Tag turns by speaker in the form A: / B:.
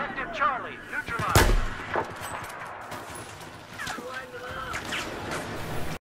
A: Objective Charlie, neutral.